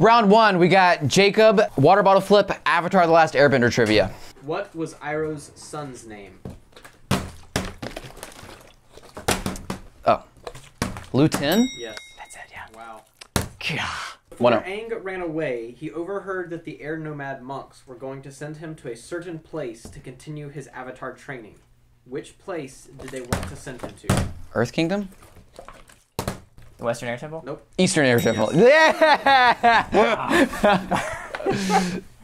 Round one, we got Jacob, water bottle flip, Avatar The Last Airbender trivia. What was Iroh's son's name? Oh. Lu Ten? Yes. That's it, yeah. Wow. One Before oh. Aang ran away, he overheard that the air nomad monks were going to send him to a certain place to continue his avatar training. Which place did they want to send him to? Earth Kingdom? The Western Air Temple? Nope. Eastern Air Temple. Yeah!